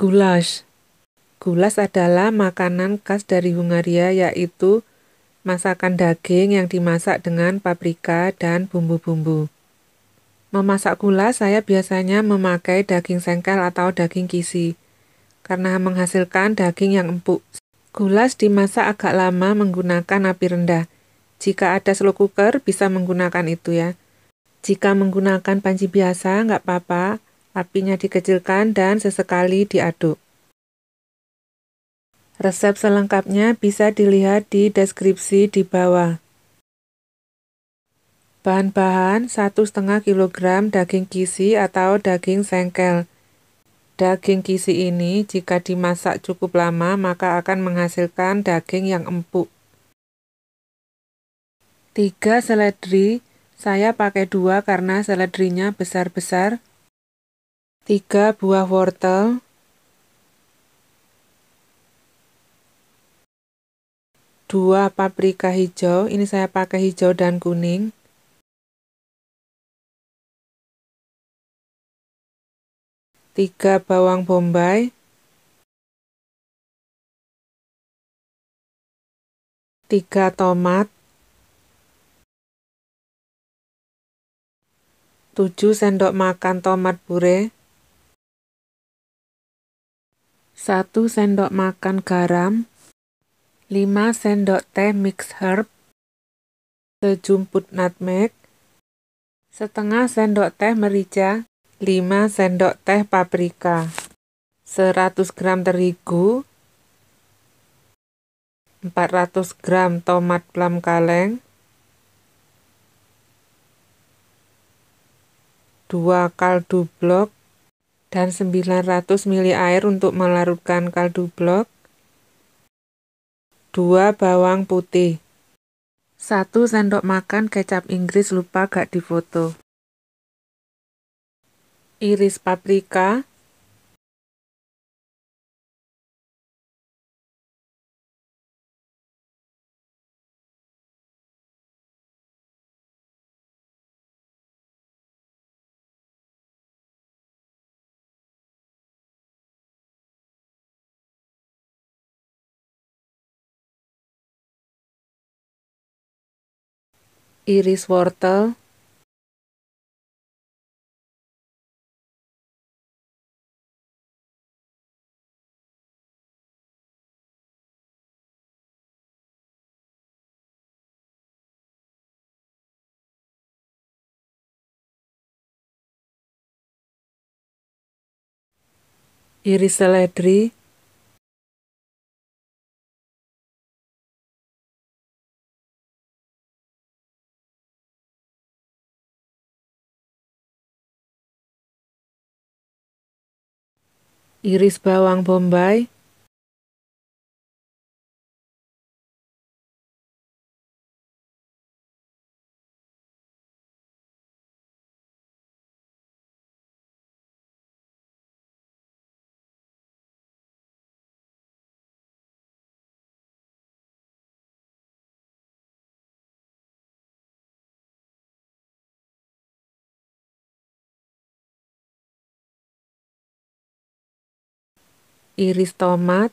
Goulash Goulash adalah makanan khas dari Hungaria yaitu masakan daging yang dimasak dengan paprika dan bumbu-bumbu. Memasak goulash saya biasanya memakai daging sengkel atau daging kisi karena menghasilkan daging yang empuk. Goulash dimasak agak lama menggunakan api rendah. Jika ada slow cooker bisa menggunakan itu ya. Jika menggunakan panci biasa, nggak apa-apa, apinya dikecilkan dan sesekali diaduk. Resep selengkapnya bisa dilihat di deskripsi di bawah. Bahan-bahan 1,5 kg daging kisi atau daging sengkel. Daging kisi ini jika dimasak cukup lama maka akan menghasilkan daging yang empuk. 3 seledri saya pakai dua karena seledrinya besar-besar. Tiga buah wortel. Dua paprika hijau, ini saya pakai hijau dan kuning. Tiga bawang bombay. Tiga tomat. 7 sendok makan tomat puree 1 sendok makan garam. 5 sendok teh mix herb. Sejumput nutmeg. Setengah sendok teh merica. 5 sendok teh paprika. 100 gram terigu. 400 gram tomat plum kaleng. 2 kaldu blok, dan 900 ml air untuk melarutkan kaldu blok, 2 bawang putih, 1 sendok makan kecap Inggris lupa gak difoto. Iris paprika, iris wortel, iris seledri, iris bawang bombay, iris tomat,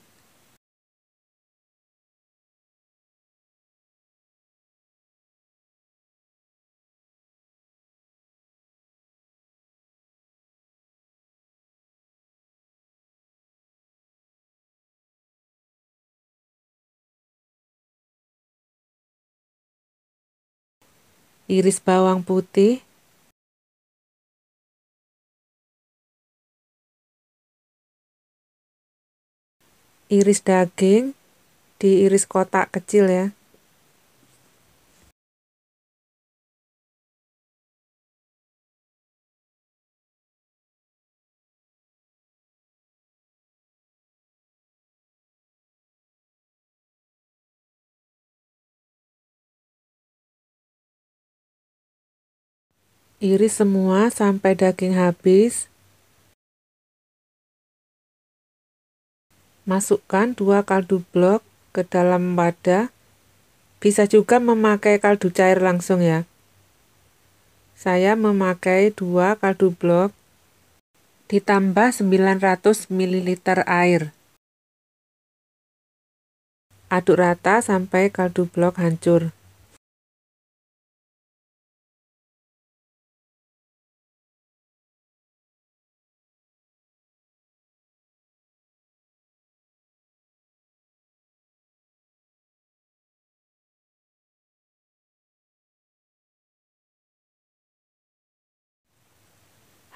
iris bawang putih, iris daging, diiris kotak kecil ya. Iris semua sampai daging habis. Masukkan dua kaldu blok ke dalam wadah. Bisa juga memakai kaldu cair langsung ya. Saya memakai dua kaldu blok. ditambah 900 ml air. Aduk rata sampai kaldu blok hancur.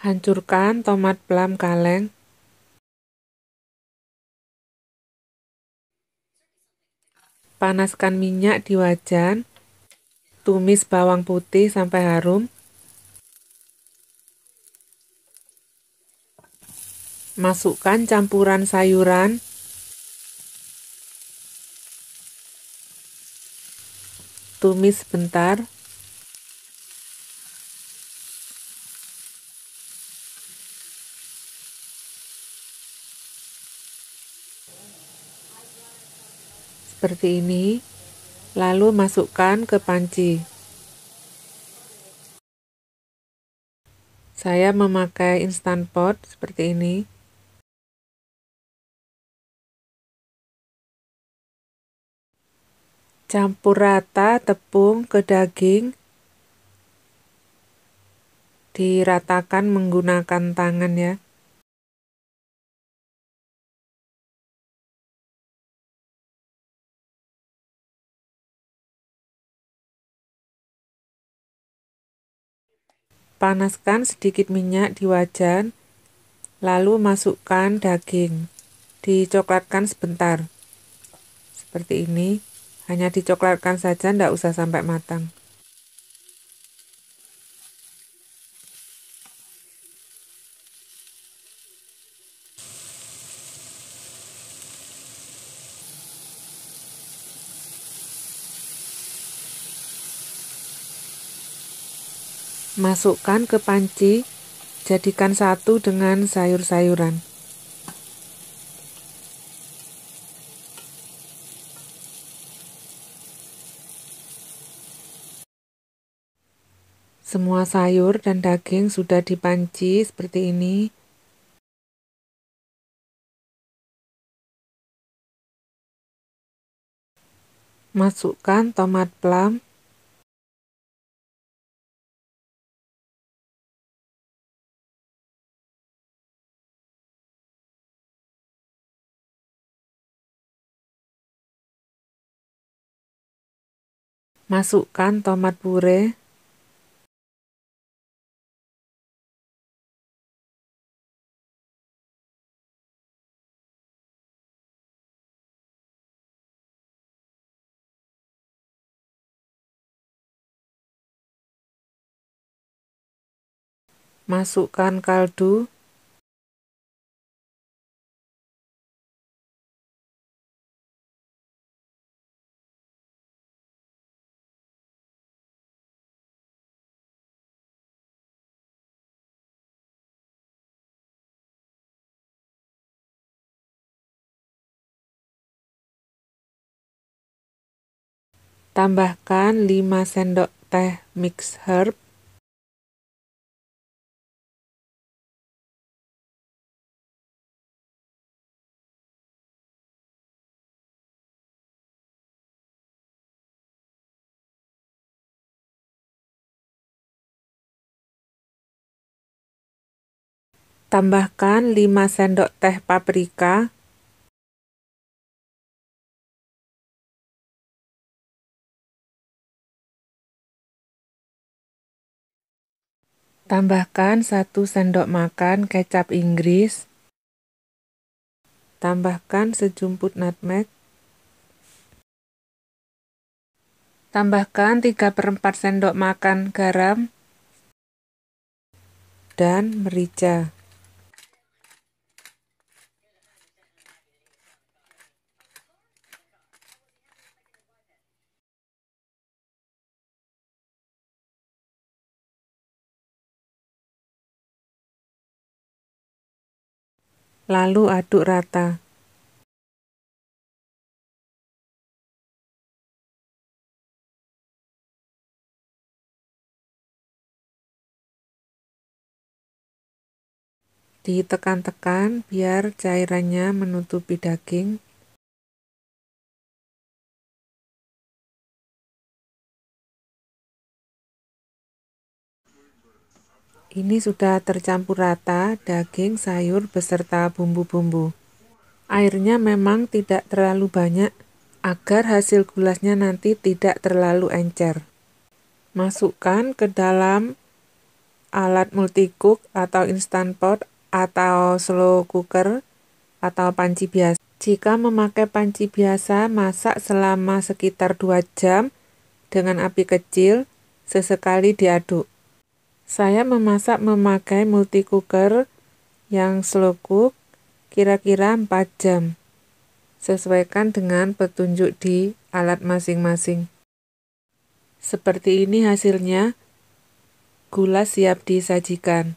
Hancurkan tomat plum kaleng. Panaskan minyak di wajan. Tumis bawang putih sampai harum. Masukkan campuran sayuran. Tumis sebentar. Seperti ini, lalu masukkan ke panci. Saya memakai instant pot seperti ini. Campur rata tepung ke daging. Diratakan menggunakan tangan ya. Panaskan sedikit minyak di wajan, lalu masukkan daging. Dicoklatkan sebentar. Seperti ini, hanya dicoklatkan saja, tidak usah sampai matang. Masukkan ke panci, jadikan satu dengan sayur-sayuran. Semua sayur dan daging sudah dipanci seperti ini. Masukkan tomat plum Masukkan tomat puree. Masukkan kaldu Tambahkan 5 sendok teh mix herb. Tambahkan 5 sendok teh paprika. Tambahkan 1 sendok makan kecap Inggris. Tambahkan sejumput nutmeg. Tambahkan 3 per 4 sendok makan garam dan merica. Lalu aduk rata. Ditekan-tekan biar cairannya menutupi daging. Ini sudah tercampur rata daging, sayur, beserta bumbu-bumbu. Airnya memang tidak terlalu banyak agar hasil gulasnya nanti tidak terlalu encer. Masukkan ke dalam alat multicook atau instant pot atau slow cooker atau panci biasa. Jika memakai panci biasa, masak selama sekitar 2 jam dengan api kecil, sesekali diaduk. Saya memasak memakai multi cooker yang slow cook kira-kira 4 jam. Sesuaikan dengan petunjuk di alat masing-masing. Seperti ini hasilnya. Gula siap disajikan.